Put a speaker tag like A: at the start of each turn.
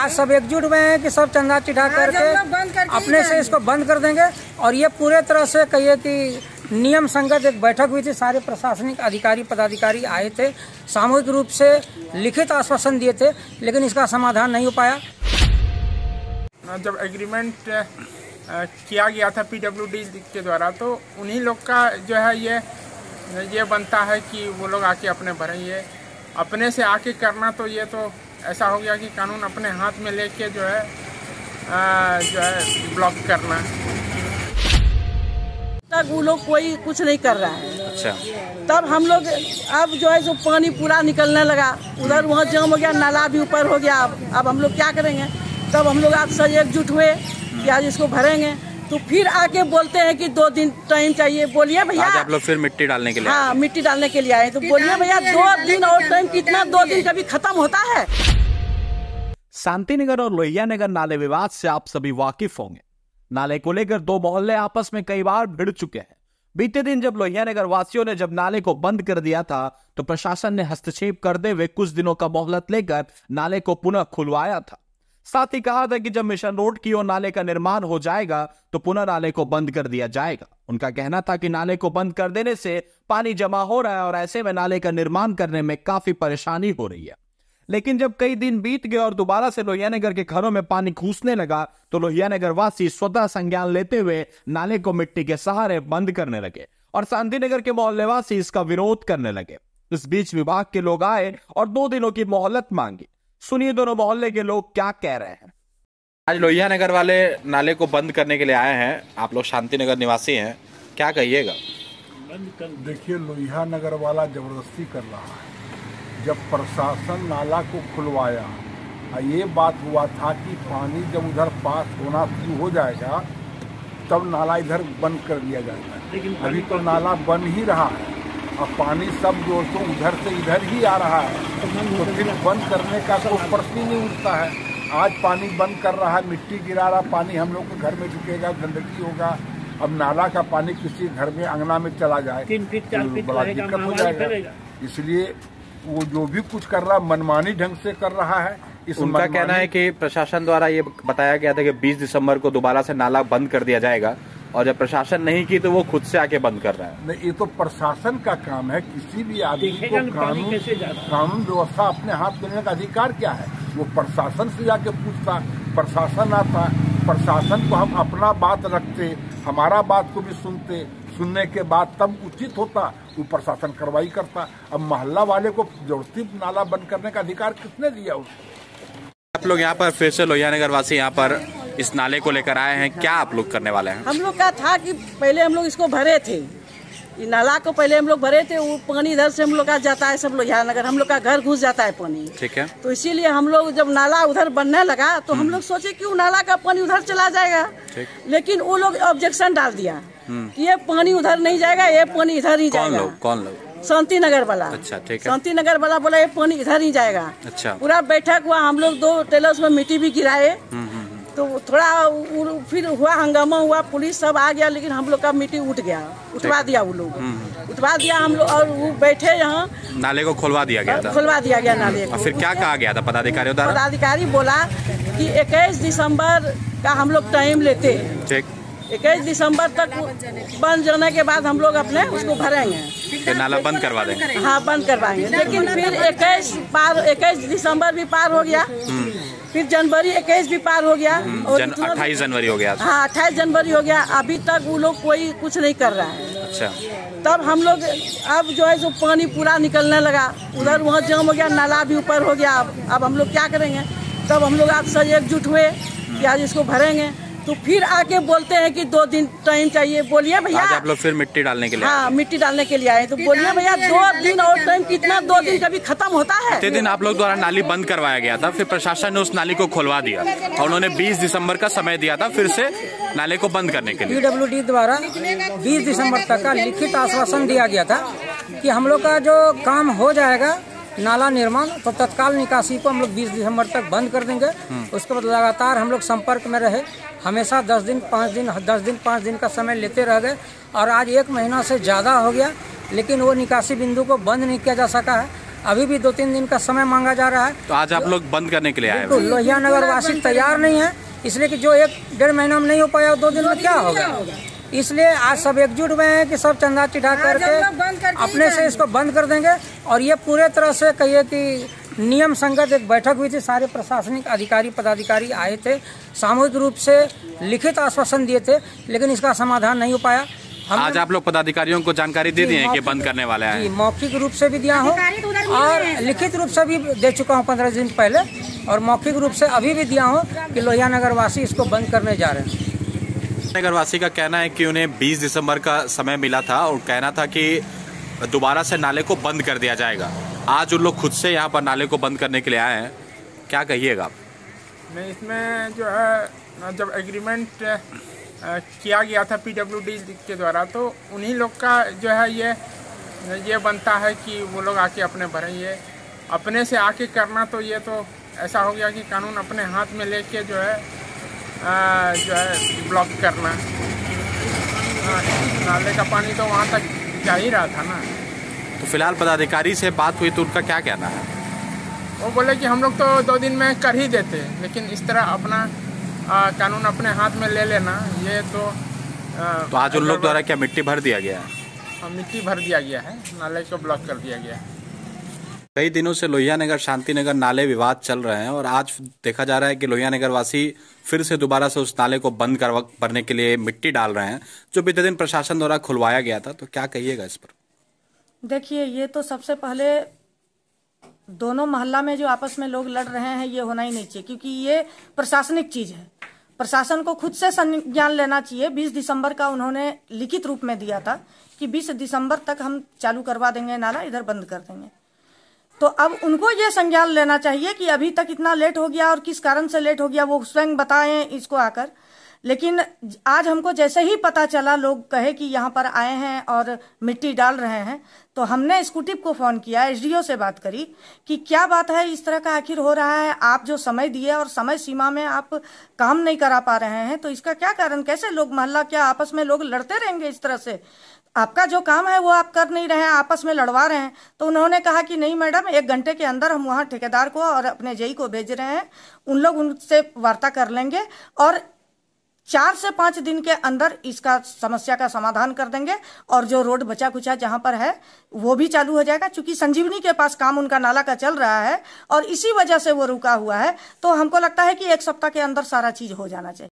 A: आज सब एकजुट हुए हैं कि सब चंदा चिढ़ा
B: हाँ,
A: करके अपने से इसको बंद कर देंगे। और ये पूरे तरह से कहिए कि नियम संगत एक बैठक हुई थी। सारे प्रशासनिक अधिकारी पदाधिकारी आए थे। सामूहिक रूप से लिखित आश्वासन दिए थे लेकिन इसका समाधान नहीं हो पाया।
C: जब एग्रीमेंट किया गया था पीडब्ल्यूडी के द्वारा तो उन्हीं लोग का जो है ये ये बनता है कि वो लोग आके अपने भरें ये अपने से आके करना तो ये तो ऐसा हो गया कि कानून अपने हाथ में लेके जो है अ, जो है ब्लॉक करना
B: तक वो लोग कोई कुछ नहीं कर रहा है।
D: अच्छा।
B: तब हम लोग अब जो है सो पानी पूरा निकलने लगा उधर वहाँ जाम हो गया नाला भी ऊपर हो गया अब अब हम लोग क्या करेंगे? तब हम लोग आज सब एकजुट हुए कि आज इसको भरेंगे। तो फिर आके बोलते हैं कि दो दिन टाइम चाहिए। बोलिए भैया।
D: आप लोग फिर मिट्टी डालने के लिए
B: हाँ मिट्टी डालने के लिए आए। तो बोलिए भैया दो दिन और टाइम कितना दो दिन कभी खत्म होता है?
E: शांतिनगर और लोहिया नगर नाले विवाद से आप सभी वाकिफ होंगे। नाले को लेकर दो मोहल्ले आपस में कई बार भिड़ चुके हैं। बीते दिन जब लोहिया नगर वासियों ने जब नाले को बंद कर दिया था तो प्रशासन ने हस्तक्षेप करते हुए कुछ दिनों का मोहलत लेकर नाले को पुनः खुलवाया था। साथ ही कहा था कि जब मिशन रोड की ओर नाले का निर्माण हो जाएगा तो पुनः नाले को बंद कर दिया जाएगा। उनका कहना था कि नाले को बंद कर देने से पानी जमा हो रहा है और ऐसे में नाले का निर्माण करने में काफ़ी परेशानी हो रही है। लेकिन जब कई दिन बीत गए और दोबारा से लोहिया नगर के घरों में पानी घुसने लगा तो लोहिया नगर वासी स्वतः संज्ञान लेते हुए नाले को मिट्टी के सहारे बंद करने लगे और शांति नगर के मोहल्ले वासी इसका विरोध करने लगे। इस बीच विभाग के लोग आए और दो दिनों की मोहलत मांगी। सुनिए दोनों मोहल्ले के लोग क्या कह रहे हैं।
D: आज लोहिया नगर वाले नाले को बंद करने के लिए आए हैं। आप लोग शांति नगर निवासी हैं। क्या कहिएगा?
F: देखिए लोहिया नगर वाला ज़बरदस्ती कर रहा है। जब प्रशासन नाला को खुलवाया और ये बात हुआ था कि पानी जब उधर पास होना शुरू हो जाएगा तब नाला इधर बंद कर दिया जाएगा। लेकिन अभी तो नाला बन ही रहा है। और पानी सब दोस्तों उधर से इधर ही आ रहा है। तो फिर बंद करने का कोई प्रश्न ही नहीं उठता है। आज पानी बंद कर रहा है मिट्टी गिरा रहा पानी हम लोग के घर में झुकेगा गंदगी होगा। अब नाला का पानी किसी घर में अंगना में चला जाए तो बड़ा दिक्कत हो जाएगा। इसलिए वो जो भी कुछ कर रहा है मनमानी ढंग से कर रहा है इस
D: उनका कहना है कि प्रशासन द्वारा ये बताया गया था कि 20 दिसंबर को दोबारा से नाला बंद कर दिया जाएगा। और जब प्रशासन नहीं की तो वो खुद से आके बंद कर रहा है।
F: नहीं ये तो प्रशासन का काम है। किसी भी आदमी को कानून कानून व्यवस्था अपने हाथ में लेने का अधिकार क्या है? वो प्रशासन से जाके पूछता प्रशासन आता प्रशासन को हम अपना बात रखते हमारा बात को भी सुनते। सुनने के बाद तब उचित होता वो प्रशासन कार्रवाई करता। अब मोहल्ला वाले को जरूरती नाला बंद करने का अधिकार किसने दिया उसको?
D: आप लोग यहाँ पर फिर से लोहिया नगर वासी यहाँ पर इस नाले को लेकर आए हैं क्या आप लोग करने वाले हैं?
B: हम लोग का था कि पहले हम लोग इसको भरे थे। नाला को पहले हम लोग भरे थे वो पानी इधर से हम लोग का जाता है सब लोग यहाँ नगर हम लोग का घर घुस जाता है पानी।
D: ठीक है।
B: तो इसीलिए हम लोग जब नाला उधर बनने लगा तो हम लोग सोचे कि वो नाला का पानी उधर चला जाएगा। लेकिन वो लोग ऑब्जेक्शन डाल दिया कि ये पानी उधर नहीं जाएगा ये पानी इधर ही जाएगा।
D: लोग? कौन लोग?
B: शांति नगर वाला।
D: अच्छा, ठीक है।
B: शांति नगर वाला बोला ये पानी इधर ही जाएगा।
D: अच्छा।
B: पूरा बैठक हुआ हम लोग दो टेलर में मिट्टी भी गिराए। तो थोड़ा फिर हुआ हंगामा हुआ पुलिस सब आ गया लेकिन हम लोग का मिट्टी उठ गया। उठवा दिया वो लोग। उठवा दिया हम लोग और वो बैठे यहाँ।
D: नाले को खोलवा दिया गया था।
B: खुलवा दिया गया नाले को।
D: फिर क्या कहा गया था पदाधिकारी
B: पदाधिकारी बोला कि 21 दिसंबर का हम लोग टाइम लेते हैं।
D: ठीक।
B: 21 दिसंबर तक बंद जाने के बाद हम लोग अपने उसको भरेंगे।
D: नाला बंद करवा देंगे।
B: हाँ बंद करवाएँगे। लेकिन फिर 21 पार 21 दिसंबर भी पार हो गया। फिर जनवरी 21 भी पार हो गया और
D: जन अट्ठाईस जनवरी हो गया।
B: हाँ अट्ठाईस जनवरी हो गया। अभी तक वो लोग कोई कुछ नहीं कर रहा है।
D: अच्छा।
B: तब हम लोग अब जो है जो पानी पूरा निकलने लगा। उधर वहाँ जाम हो गया नाला भी ऊपर हो गया। अब अब हम लोग क्या करेंगे? तब हम लोग आज सब एकजुट हुए कि आज इसको भरेंगे। तो फिर आके बोलते हैं कि दो दिन टाइम चाहिए। बोलिए भैया।
D: आप लोग फिर मिट्टी डालने के लिए आए
B: हाँ मिट्टी डालने के लिए आए। तो बोलिए भैया दो दिन और टाइम कितना दो दिन कभी खत्म होता है?
D: दिन आप लोग द्वारा नाली बंद करवाया गया था फिर प्रशासन ने उस नाली को खुलवा दिया और उन्होंने 20 दिसंबर का समय दिया था फिर से नाले को बंद करने के लिए।
A: पीडब्ल्यूडी द्वारा बीस दिसंबर तक का लिखित आश्वासन दिया गया था की हम लोग का जो काम हो जाएगा नाला निर्माण तो तत्काल निकासी को हम लोग 20 दिसंबर तक बंद कर देंगे। उसके बाद लगातार हम लोग संपर्क में रहे। हमेशा 10 दिन पाँच दिन 10 दिन पाँच दिन का समय लेते रह गए और आज एक महीना से ज़्यादा हो गया लेकिन वो निकासी बिंदु को बंद नहीं किया जा सका है। अभी भी दो तीन दिन का समय मांगा जा रहा है।
D: तो आज आप लोग बंद करने के लिए आए हुए
A: बिल्कुल लोहिया नगर वासी तैयार नहीं है इसलिए कि जो एक डेढ़ महीना में नहीं हो पाया दो दिन में क्या होगा इसलिए आज सब एकजुट हुए हैं कि सब चंदा चिढ़ा करके अपने से इसको बंद कर देंगे और ये पूरे तरह से कहिए कि नियम संगत एक बैठक हुई थी सारे प्रशासनिक अधिकारी पदाधिकारी आए थे सामूहिक रूप से लिखित आश्वासन दिए थे लेकिन इसका समाधान नहीं हो पाया।
D: आज आप लोग पदाधिकारियों को जानकारी दे दी है कि बंद करने वाले
A: जी
D: हैं
A: मौखिक रूप से भी दिया हूँ और लिखित रूप से भी दे चुका हूँ पंद्रह दिन पहले और मौखिक रूप से अभी भी दिया हूँ कि लोहिया नगर वासी इसको बंद करने जा रहे हैं।
D: नगरवासी का कहना है कि उन्हें 20 दिसंबर का समय मिला था और कहना था कि दोबारा से नाले को बंद कर दिया जाएगा। आज उन लोग खुद से यहाँ पर नाले को बंद करने के लिए आए हैं। क्या कहिएगा आप?
C: नहीं इसमें जो है जब एग्रीमेंट किया गया था पीडब्ल्यूडी के द्वारा तो उन्हीं लोग का जो है ये ये बनता है कि वो लोग आके अपने भरें। ये अपने से आके करना तो ये तो ऐसा हो गया कि कानून अपने हाथ में लेके जो है अ, जो है ब्लॉक करना। हाँ, नाले का पानी तो वहाँ तक जा ही रहा था ना।
D: तो फ़िलहाल पदाधिकारी से बात हुई तो उनका क्या कहना है?
C: वो बोले कि हम लोग तो दो दिन में कर ही देते लेकिन इस तरह अपना आ, कानून अपने हाथ में ले लेना ये तो आ,
D: तो आज उन लोग द्वारा क्या मिट्टी भर दिया गया है?
C: हाँ, मिट्टी भर दिया गया है नाले को ब्लॉक कर दिया गया है।
D: कई दिनों से लोहिया नगर, शांति नगर नाले विवाद चल रहे हैं और आज देखा जा रहा है कि लोहिया नगर वासी फिर से दोबारा से उस नाले को बंद करने के लिए मिट्टी डाल रहे हैं, जो बीते दिन प्रशासन द्वारा खुलवाया गया था। तो क्या कहिएगा इस पर?
G: देखिए, ये तो सबसे पहले दोनों मोहल्ला में जो आपस में लोग लड़ रहे हैं, ये होना ही नहीं चाहिए, क्योंकि ये प्रशासनिक चीज़ है। प्रशासन को खुद से संज्ञान लेना चाहिए। 20 दिसंबर का उन्होंने लिखित रूप में दिया था कि 20 दिसंबर तक हम चालू करवा देंगे नाला, इधर बंद कर देंगे। तो अब उनको ये संज्ञान लेना चाहिए कि अभी तक इतना लेट हो गया और किस कारण से लेट हो गया, वो स्वयं बताएँ इसको आकर। लेकिन आज हमको जैसे ही पता चला, लोग कहे कि यहाँ पर आए हैं और मिट्टी डाल रहे हैं तो हमने स्कूटी को फ़ोन किया, एसडीओ से बात करी कि क्या बात है, इस तरह का आखिर हो रहा है, आप जो समय दिए और समय सीमा में आप काम नहीं करा पा रहे हैं तो इसका क्या कारण, कैसे लोग मोहल्ला क्या आपस में लोग लड़ते रहेंगे इस तरह से? आपका जो काम है वो आप कर नहीं रहे हैं, आपस में लड़वा रहे हैं तो उन्होंने कहा कि नहीं मैडम, एक घंटे के अंदर हम वहाँ ठेकेदार को और अपने जेई को भेज रहे हैं, उन लोग उनसे वार्ता कर लेंगे और चार से पाँच दिन के अंदर इसका समस्या का समाधान कर देंगे और जो रोड बचा कुचा जहाँ पर है, वो भी चालू हो जाएगा। क्योंकि संजीवनी के पास काम उनका नाला का चल रहा है और इसी वजह से वो रुका हुआ है तो हमको लगता है कि एक सप्ताह के अंदर सारा चीज़ हो जाना चाहिए।